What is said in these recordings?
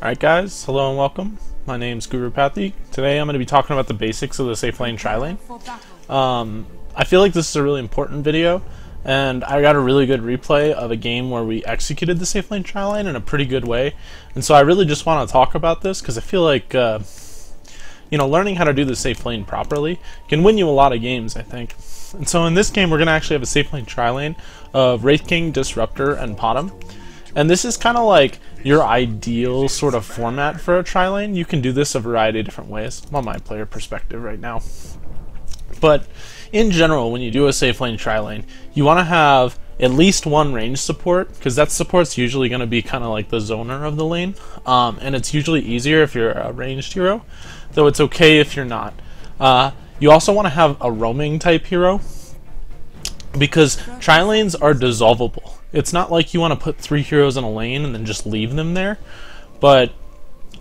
Alright guys, hello and welcome. My name's Guru Pathik. Today I'm going to be talking about the basics of the safe lane tri-lane. Um, I feel like this is a really important video, and I got a really good replay of a game where we executed the safe lane tri-lane in a pretty good way, and so I really just want to talk about this because I feel like, uh, you know, learning how to do the safe lane properly can win you a lot of games, I think. And so in this game we're going to actually have a safe lane tri-lane of Wraith King, Disruptor, and Potom. And this is kind of like your ideal sort of format for a tri-lane. You can do this a variety of different ways. I'm on my player perspective right now. But in general, when you do a safe lane tri-lane, you want to have at least one range support, because that support's usually going to be kind of like the zoner of the lane. Um, and it's usually easier if you're a ranged hero, though it's okay if you're not. Uh, you also want to have a roaming type hero, because tri-lanes are dissolvable it's not like you want to put three heroes in a lane and then just leave them there, but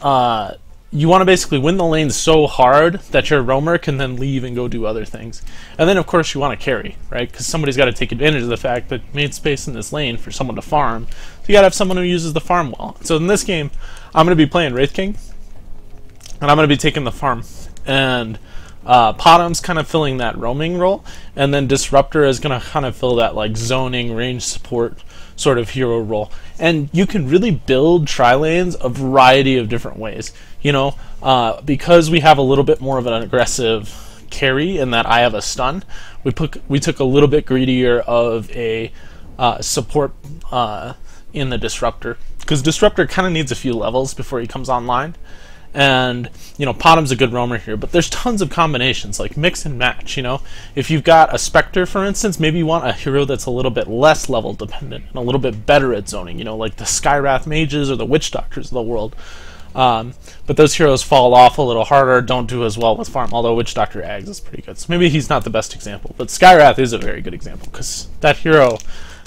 uh, you want to basically win the lane so hard that your roamer can then leave and go do other things. And then, of course, you want to carry, right? Because somebody's got to take advantage of the fact that made space in this lane for someone to farm. So you got to have someone who uses the farm well. So in this game, I'm going to be playing Wraith King, and I'm going to be taking the farm. And uh, Potom's kind of filling that roaming role, and then Disruptor is going to kind of fill that like zoning range support sort of hero role. And you can really build tri lanes a variety of different ways. You know, uh, because we have a little bit more of an aggressive carry in that I have a stun, we put we took a little bit greedier of a uh, support uh, in the Disruptor because Disruptor kind of needs a few levels before he comes online and you know Potom's a good roamer here, but there's tons of combinations like mix and match. You know, if you've got a Spectre, for instance, maybe you want a hero that's a little bit less level dependent and a little bit better at zoning. You know, like the Skywrath mages or the Witch Doctors of the world. Um, but those heroes fall off a little harder, don't do as well with farm. Although Witch Doctor Ags is pretty good, so maybe he's not the best example. But Skywrath is a very good example because that hero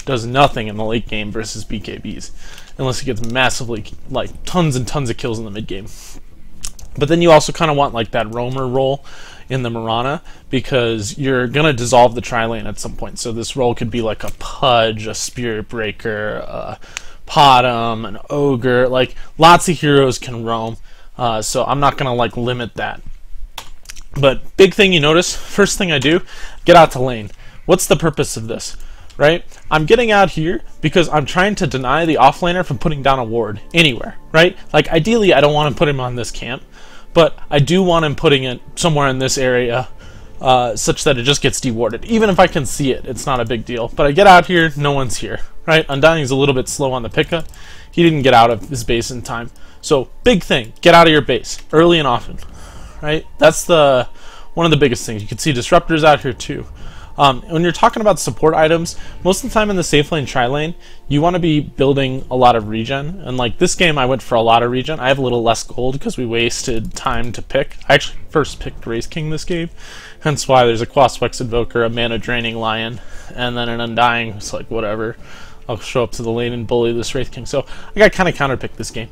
does nothing in the late game versus BKBs, unless he gets massively like tons and tons of kills in the mid game. But then you also kind of want like that roamer role in the Mirana because you're going to dissolve the tri-lane at some point. So this role could be like a Pudge, a Spirit Breaker, a Potom, an Ogre. Like lots of heroes can roam. Uh, so I'm not going to like limit that. But big thing you notice, first thing I do, get out to lane. What's the purpose of this? right? I'm getting out here because I'm trying to deny the offlaner from putting down a ward anywhere, right? Like ideally I don't want to put him on this camp, but I do want him putting it somewhere in this area uh, such that it just gets dewarded. Even if I can see it, it's not a big deal. But I get out here, no one's here, right? Undying's a little bit slow on the pickup. He didn't get out of his base in time. So big thing, get out of your base early and often, right? That's the one of the biggest things. You can see disruptors out here too. Um, when you're talking about support items, most of the time in the safe lane, tri lane, you want to be building a lot of regen. And like this game, I went for a lot of regen. I have a little less gold because we wasted time to pick. I actually first picked Wraith King this game, hence why there's a Quasplex Invoker, a Mana Draining Lion, and then an Undying. It's like whatever. I'll show up to the lane and bully this Wraith King. So I got kind of counterpicked this game.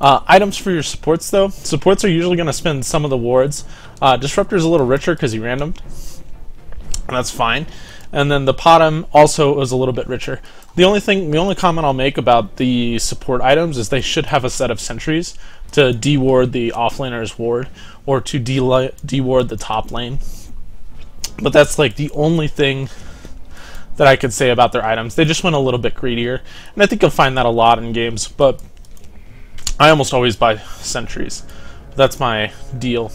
Uh, items for your supports though. Supports are usually going to spend some of the wards. Uh, Disruptor is a little richer because he randomed and that's fine. And then the Potom also is a little bit richer. The only thing, the only comment I'll make about the support items is they should have a set of sentries to deward the offlaner's ward or to deward the top lane. But that's like the only thing that I could say about their items. They just went a little bit greedier, and I think you'll find that a lot in games. But I almost always buy sentries. That's my deal.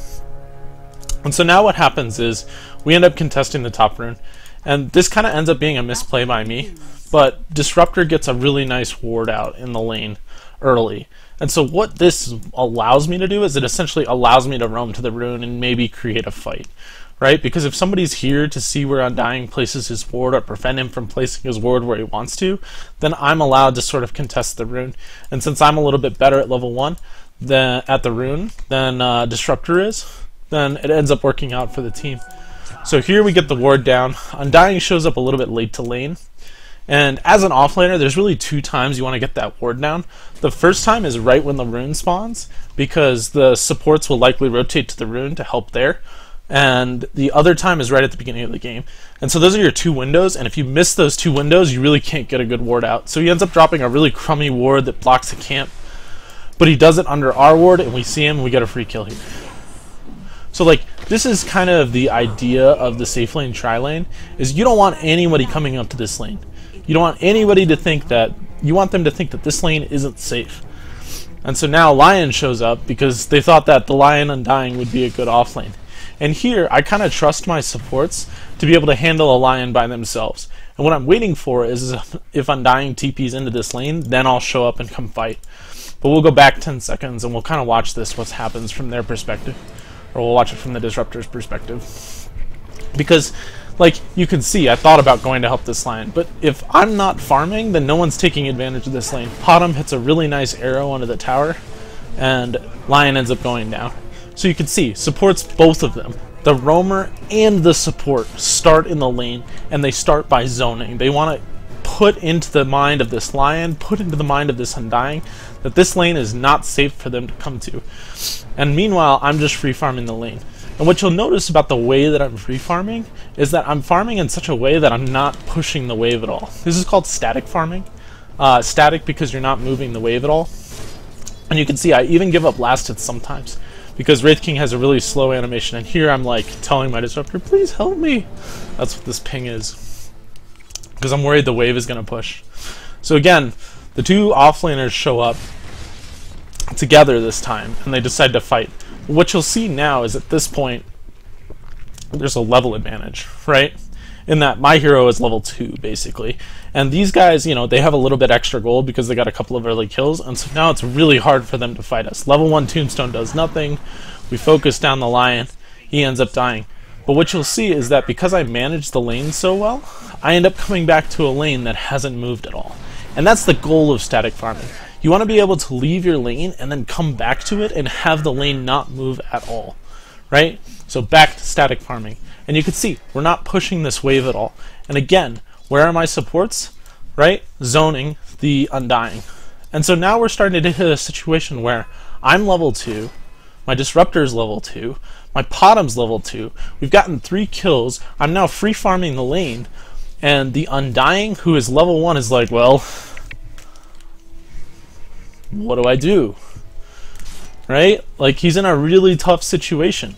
And so now what happens is we end up contesting the top rune, and this kind of ends up being a misplay by me, but Disruptor gets a really nice ward out in the lane early. And so what this allows me to do is it essentially allows me to roam to the rune and maybe create a fight. Right? Because if somebody's here to see where Undying places his ward or prevent him from placing his ward where he wants to, then I'm allowed to sort of contest the rune. And since I'm a little bit better at level 1 than at the rune than uh, Disruptor is, then it ends up working out for the team. So here we get the ward down. Undying shows up a little bit late to lane. And as an offlaner, there's really two times you want to get that ward down. The first time is right when the rune spawns, because the supports will likely rotate to the rune to help there. And the other time is right at the beginning of the game. And so those are your two windows, and if you miss those two windows, you really can't get a good ward out. So he ends up dropping a really crummy ward that blocks the camp but he does it under our ward, and we see him, and we get a free kill here. So like this is kind of the idea of the safe lane tri lane is you don't want anybody coming up to this lane. You don't want anybody to think that you want them to think that this lane isn't safe. And so now Lion shows up because they thought that the Lion Undying would be a good off lane. And here I kind of trust my supports to be able to handle a Lion by themselves. And what I'm waiting for is if Undying TPs into this lane, then I'll show up and come fight. But we'll go back 10 seconds and we'll kind of watch this, what happens from their perspective or we'll watch it from the disruptor's perspective. Because, like, you can see, I thought about going to help this line, but if I'm not farming, then no one's taking advantage of this lane. Potom hits a really nice arrow onto the tower, and Lion ends up going down. So you can see, supports both of them. The roamer and the support start in the lane, and they start by zoning. They want to put into the mind of this lion, put into the mind of this undying, that this lane is not safe for them to come to. And meanwhile, I'm just free farming the lane. And what you'll notice about the way that I'm free farming is that I'm farming in such a way that I'm not pushing the wave at all. This is called static farming. Uh, static because you're not moving the wave at all. And you can see I even give up last hits sometimes because Wraith King has a really slow animation. And here I'm like telling my disruptor, please help me. That's what this ping is. Because I'm worried the wave is going to push. So again, the two offlaners show up together this time, and they decide to fight. What you'll see now is at this point, there's a level advantage, right? In that my hero is level 2, basically. And these guys, you know, they have a little bit extra gold because they got a couple of early kills, and so now it's really hard for them to fight us. Level 1 Tombstone does nothing. We focus down the Lion. He ends up dying. But what you'll see is that because I manage the lane so well, I end up coming back to a lane that hasn't moved at all. And that's the goal of static farming. You want to be able to leave your lane and then come back to it and have the lane not move at all, right? So back to static farming. And you can see, we're not pushing this wave at all. And again, where are my supports? Right? Zoning the Undying. And so now we're starting to hit a situation where I'm level 2, my Disruptor is level 2, my Potom's level 2, we've gotten 3 kills, I'm now free farming the lane, and the Undying, who is level 1, is like, well, what do I do? Right? Like, he's in a really tough situation.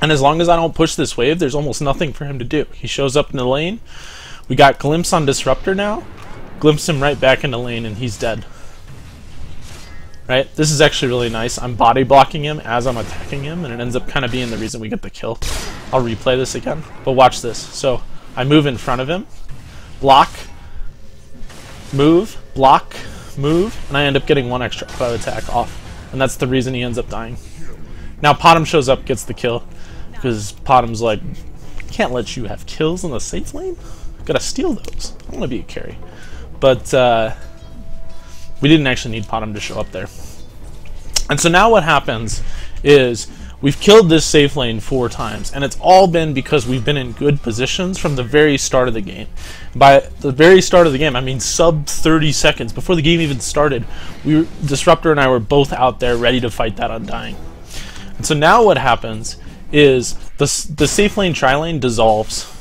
And as long as I don't push this wave, there's almost nothing for him to do. He shows up in the lane. We got Glimpse on Disruptor now. Glimpse him right back in the lane, and he's dead. Right? This is actually really nice. I'm body blocking him as I'm attacking him, and it ends up kind of being the reason we get the kill. I'll replay this again. But watch this. So, I move in front of him, block, move, block, move, and I end up getting one extra auto attack off. And that's the reason he ends up dying. Now Potom shows up, gets the kill, because Potom's like, can't let you have kills in the safe lane? Gotta steal those. I want to be a carry. But uh, we didn't actually need Potom to show up there. And so now what happens is We've killed this safe lane four times, and it's all been because we've been in good positions from the very start of the game. By the very start of the game, I mean sub 30 seconds before the game even started, we Disruptor and I were both out there ready to fight that Undying. And so now what happens is the, the safe lane tri lane dissolves.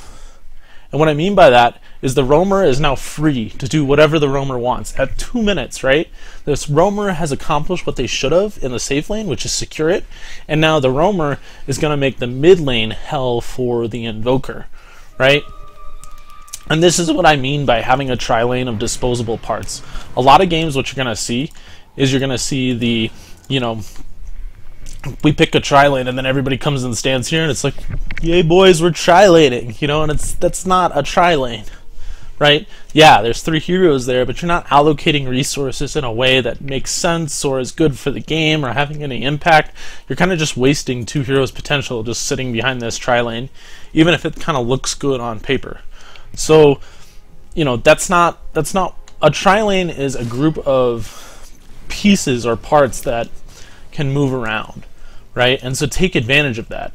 And what I mean by that is the roamer is now free to do whatever the roamer wants. At two minutes, right? This roamer has accomplished what they should have in the safe lane, which is secure it, and now the roamer is going to make the mid lane hell for the invoker, right? And this is what I mean by having a tri lane of disposable parts. A lot of games, what you're going to see is you're going to see the, you know, we pick a tri lane and then everybody comes and stands here and it's like, yay boys, we're tri laning, you know, and it's that's not a tri lane right? Yeah, there's three heroes there, but you're not allocating resources in a way that makes sense or is good for the game or having any impact. You're kind of just wasting two heroes' potential just sitting behind this tri lane, even if it kind of looks good on paper. So, you know, that's not that's not a tri lane is a group of pieces or parts that can move around, right? And so take advantage of that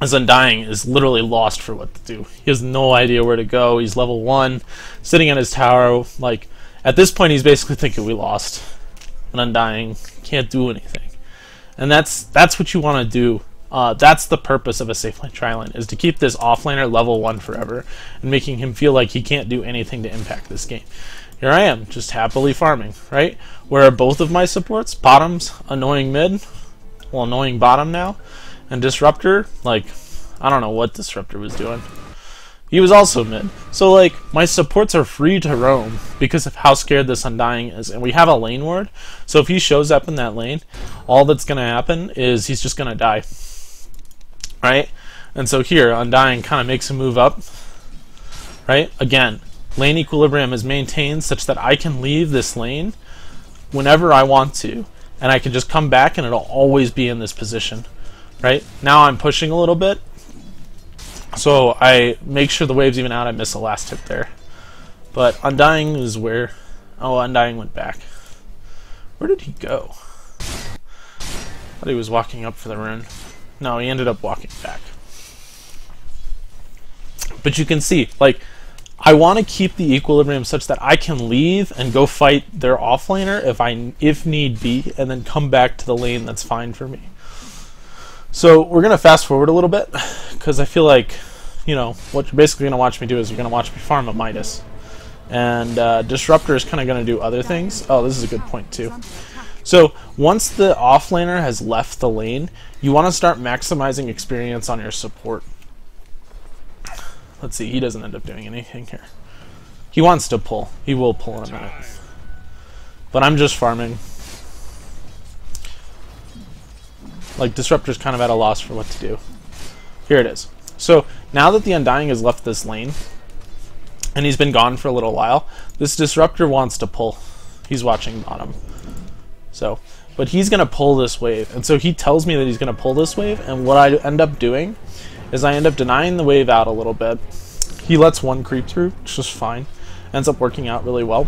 as Undying is literally lost for what to do. He has no idea where to go. He's level one, sitting in his tower. Like at this point, he's basically thinking we lost. And Undying can't do anything, and that's that's what you want to do Uh, that's the purpose of a safe lane tri lane, is to keep this offlaner level 1 forever, and making him feel like he can't do anything to impact this game. Here I am, just happily farming, right? Where are both of my supports? Potom's annoying mid, well, annoying bottom now, and Disruptor, like, I don't know what Disruptor was doing. He was also mid. So, like, my supports are free to roam because of how scared this Undying is. And we have a lane ward, so if he shows up in that lane, all that's going to happen is he's just going to die. Right? And so here, Undying kind of makes a move up. Right? Again, lane equilibrium is maintained such that I can leave this lane whenever I want to. And I can just come back and it'll always be in this position. Right? Now I'm pushing a little bit, so I make sure the wave's even out. I miss the last hit there. But Undying is where... Oh, Undying went back. Where did he go? Thought he was walking up for the rune. No, he ended up walking back. But you can see, like, I want to keep the equilibrium such that I can leave and go fight their offlaner if I if need be, and then come back to the lane that's fine for me. So we're gonna fast forward a little bit because I feel like, you know, what you're basically gonna watch me do is you're gonna watch me farm a Midas, and uh, Disruptor is kind of gonna do other things. Oh, this is a good point too. So once the offlaner has left the lane, you want to start maximizing experience on your support. Let's see, he doesn't end up doing anything here. He wants to pull. He will pull in a minute. But I'm just farming. Like, Disruptor's kind of at a loss for what to do. Here it is. So, now that the Undying has left this lane, and he's been gone for a little while, this Disruptor wants to pull. He's watching bottom. So, but he's going to pull this wave. And so he tells me that he's going to pull this wave, and what I end up doing is I end up denying the wave out a little bit. He lets one creep through, which is fine. Ends up working out really well.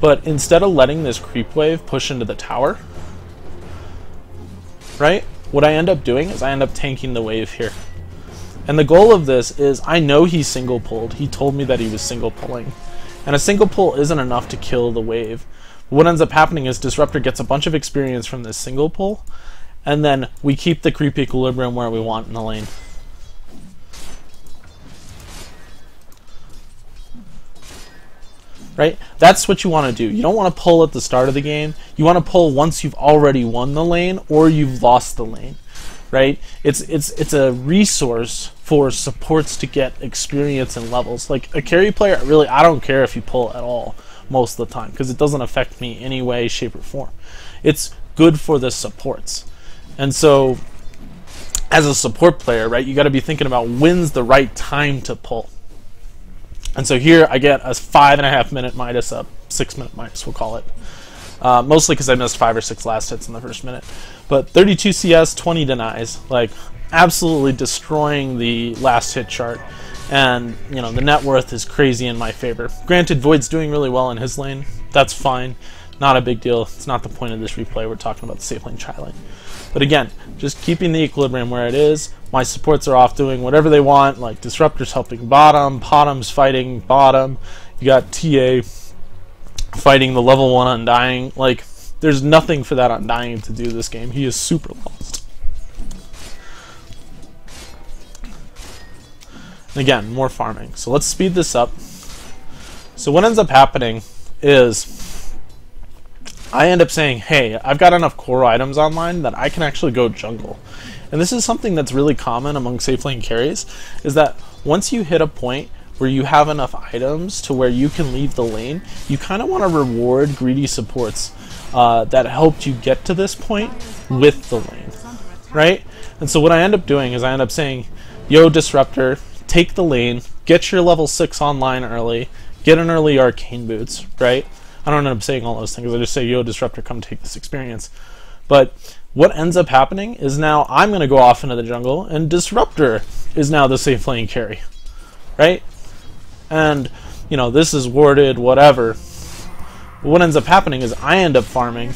But instead of letting this creep wave push into the tower, right? What I end up doing is I end up tanking the wave here. And the goal of this is I know he's single pulled. He told me that he was single pulling. And a single pull isn't enough to kill the wave. What ends up happening is Disruptor gets a bunch of experience from this single pull, and then we keep the creep equilibrium where we want in the lane. Right? That's what you want to do. You don't want to pull at the start of the game. You want to pull once you've already won the lane or you've lost the lane, right? It's it's it's a resource for supports to get experience and levels. Like a carry player, really, I don't care if you pull at all most of the time because it doesn't affect me any way, shape, or form. It's good for the supports, and so as a support player, right, you got to be thinking about when's the right time to pull and so here I get a five and a half minute Midas up, six minute Midas, we'll call it. Uh, mostly because I missed five or six last hits in the first minute. But 32 CS, 20 denies, like absolutely destroying the last hit chart. And, you know, the net worth is crazy in my favor. Granted, Void's doing really well in his lane. That's fine. Not a big deal. It's not the point of this replay. We're talking about the safe lane, tri lane. But again, just keeping the equilibrium where it is. My supports are off doing whatever they want, like Disruptor's helping bottom, Potom's fighting bottom. You got TA fighting the level 1 Undying. Like, there's nothing for that Undying to do this game. He is super lost. And again, more farming. So let's speed this up. So what ends up happening is I end up saying, hey, I've got enough core items online that I can actually go jungle. And this is something that's really common among safe lane carries, is that once you hit a point where you have enough items to where you can leave the lane, you kind of want to reward greedy supports uh, that helped you get to this point with the lane, right? And so what I end up doing is I end up saying, yo, Disruptor, take the lane, get your level 6 online early, get an early Arcane Boots, right? I don't end up saying all those things. I just say, yo, Disruptor, come take this experience. But what ends up happening is now I'm going to go off into the jungle, and Disruptor is now the safe lane carry. Right? And, you know, this is warded, whatever. But what ends up happening is I end up farming,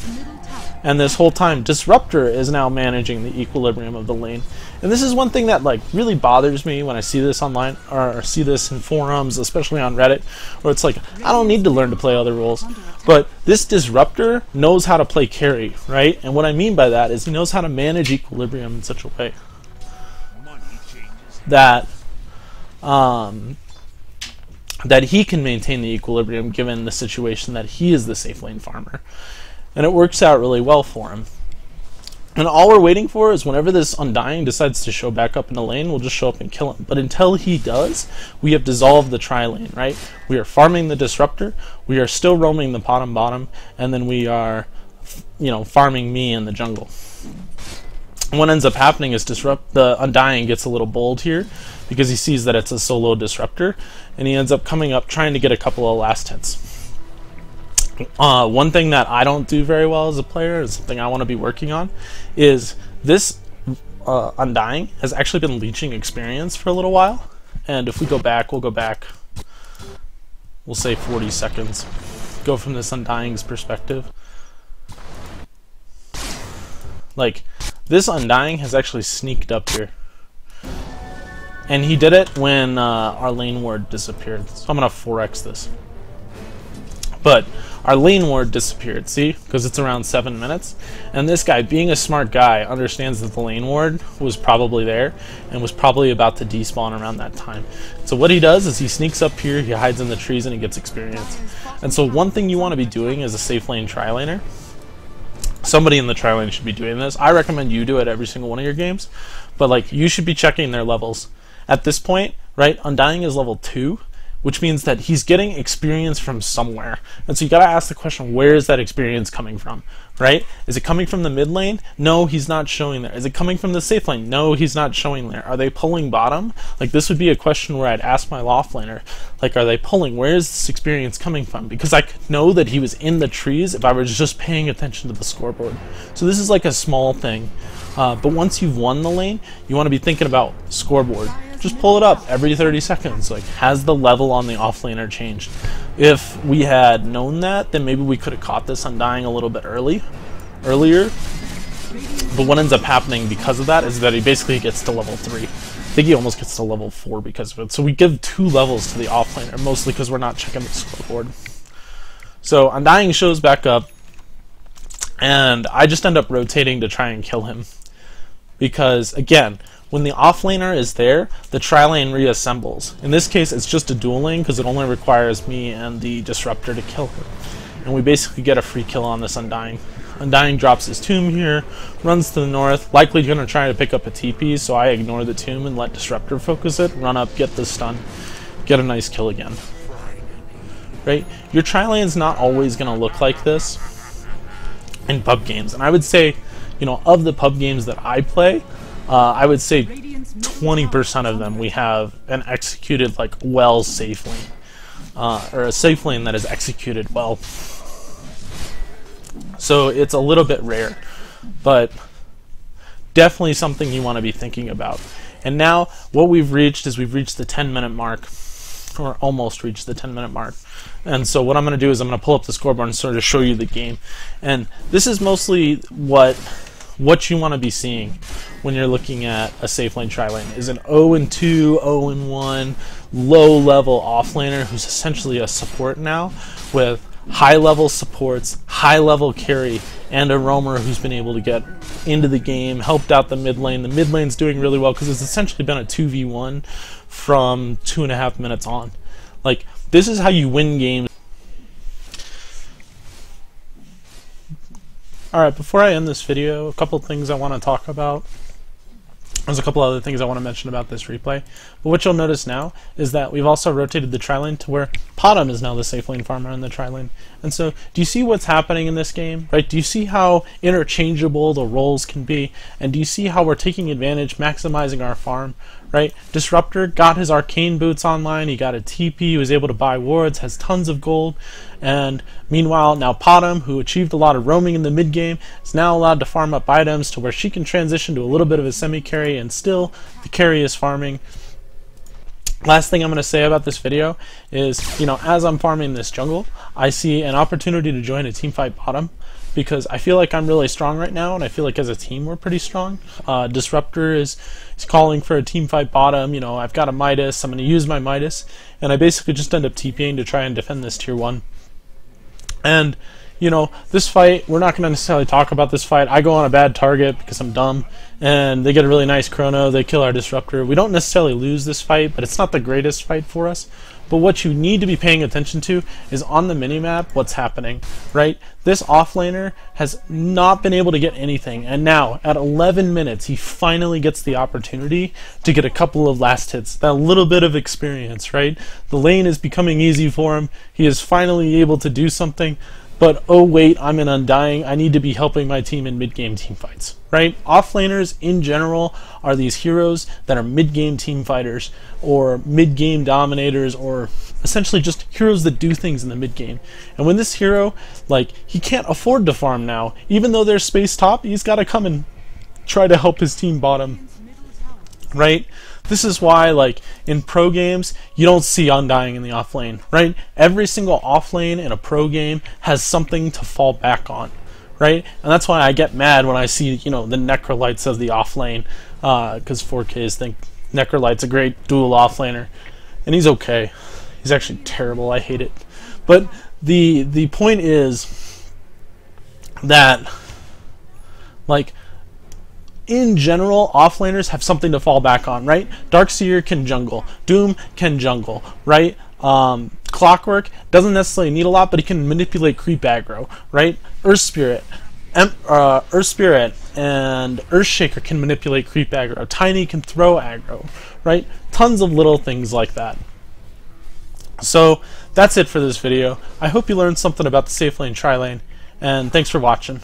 and this whole time Disruptor is now managing the equilibrium of the lane. And this is one thing that like really bothers me when I see this online or see this in forums, especially on Reddit, where it's like I don't need to learn to play other roles. But this disruptor knows how to play carry, right? And what I mean by that is he knows how to manage equilibrium in such a way that um, that he can maintain the equilibrium given the situation that he is the safe lane farmer. And it works out really well for him. And all we're waiting for is whenever this Undying decides to show back up in the lane, we'll just show up and kill him. But until he does, we have dissolved the tri lane, right? We are farming the Disruptor, we are still roaming the bottom bottom, and then we are, you know, farming me in the jungle. what ends up happening is disrupt the Undying gets a little bold here because he sees that it's a solo Disruptor, and he ends up coming up trying to get a couple of last hits. Uh, one thing that I don't do very well as a player, is something I want to be working on, is this uh, Undying has actually been leeching experience for a little while. And if we go back, we'll go back, we'll say 40 seconds. Go from this Undying's perspective. Like, this Undying has actually sneaked up here. And he did it when uh, our lane ward disappeared. So I'm going to 4x this. But our lane ward disappeared, see? Because it's around 7 minutes. And this guy, being a smart guy, understands that the lane ward was probably there and was probably about to despawn around that time. So what he does is he sneaks up here, he hides in the trees, and he gets experience. And so one thing you want to be doing as a safe lane tri-laner, somebody in the tri lane should be doing this. I recommend you do it every single one of your games, but like you should be checking their levels. At this point, right, Undying is level 2, which means that he's getting experience from somewhere. And so you got to ask the question, where is that experience coming from? Right? Is it coming from the mid lane? No, he's not showing there. Is it coming from the safe lane? No, he's not showing there. Are they pulling bottom? Like this would be a question where I'd ask my loft laner, like, are they pulling? Where is this experience coming from? Because I could know that he was in the trees if I was just paying attention to the scoreboard. So this is like a small thing. Uh, but once you've won the lane, you want to be thinking about scoreboard just pull it up every 30 seconds. Like, has the level on the offlaner changed? If we had known that, then maybe we could have caught this Undying a little bit early, earlier. But what ends up happening because of that is that he basically gets to level 3. I think he almost gets to level 4 because of it. So we give two levels to the offlaner, mostly because we're not checking the scoreboard. So Undying shows back up, and I just end up rotating to try and kill him. Because, again, when the offlaner is there, the tri-lane reassembles. In this case, it's just a dual lane because it only requires me and the disruptor to kill her. And we basically get a free kill on this Undying. Undying drops his tomb here, runs to the north, likely going to try to pick up a TP, so I ignore the tomb and let Disruptor focus it, run up, get the stun, get a nice kill again. Right? Your tri-lane's not always going to look like this in pub games. And I would say, you know, of the pub games that I play, uh, I would say 20% of them we have an executed like well safe lane, uh, or a safe lane that is executed well. So it's a little bit rare, but definitely something you want to be thinking about. And now what we've reached is we've reached the 10 minute mark, or almost reached the 10 minute mark. And so what I'm going to do is I'm going to pull up the scoreboard and sort of show you the game. And this is mostly what what you want to be seeing when you're looking at a safe lane tri lane is an 0 and 2, 0 and 1 low level offlaner who's essentially a support now with high level supports, high level carry, and a roamer who's been able to get into the game, helped out the mid lane. The mid lane's doing really well because it's essentially been a 2v1 from two and a half minutes on. Like, this is how you win games Alright, before I end this video, a couple things I want to talk about. There's a couple other things I want to mention about this replay. But what you'll notice now is that we've also rotated the tri-lane to where Potom is now the safe lane farmer in the tri-lane. And so, do you see what's happening in this game? Right? Do you see how interchangeable the roles can be? And do you see how we're taking advantage, maximizing our farm? Right? Disruptor got his arcane boots online, he got a TP, he was able to buy wards, has tons of gold, and meanwhile, now Potom, who achieved a lot of roaming in the mid game, is now allowed to farm up items to where she can transition to a little bit of a semi carry, and still the carry is farming. Last thing I'm going to say about this video is, you know, as I'm farming this jungle, I see an opportunity to join a team fight bottom because I feel like I'm really strong right now, and I feel like as a team we're pretty strong. Uh, Disruptor is, is calling for a team fight bottom. You know, I've got a Midas. I'm going to use my Midas, and I basically just end up TPing to try and defend this tier one. And you know, this fight, we're not going to necessarily talk about this fight. I go on a bad target because I'm dumb, and they get a really nice chrono. They kill our disruptor. We don't necessarily lose this fight, but it's not the greatest fight for us. But what you need to be paying attention to is on the minimap what's happening, right? This offlaner has not been able to get anything, and now at 11 minutes, he finally gets the opportunity to get a couple of last hits, that little bit of experience, right? The lane is becoming easy for him. He is finally able to do something but oh wait, I'm an Undying, I need to be helping my team in mid-game team fights, right? Offlaners in general are these heroes that are mid-game team fighters or mid-game dominators or essentially just heroes that do things in the mid-game. And when this hero, like, he can't afford to farm now, even though there's space top, he's got to come and try to help his team bottom, right? This is why, like, in pro games, you don't see Undying in the off lane, right? Every single off lane in a pro game has something to fall back on, right? And that's why I get mad when I see, you know, the Necrolytes of the off lane, because uh, 4Ks think Necrolyte's a great dual off laner, and he's okay. He's actually terrible. I hate it. But the the point is that, like, in general, offlaners have something to fall back on, right? Darkseer can jungle, Doom can jungle, right? Um, Clockwork doesn't necessarily need a lot, but he can manipulate creep aggro, right? Earth Spirit, em- uh, Earth Spirit and Earthshaker can manipulate creep aggro. Tiny can throw aggro, right? Tons of little things like that. So that's it for this video. I hope you learned something about the safe lane tri lane, and thanks for watching.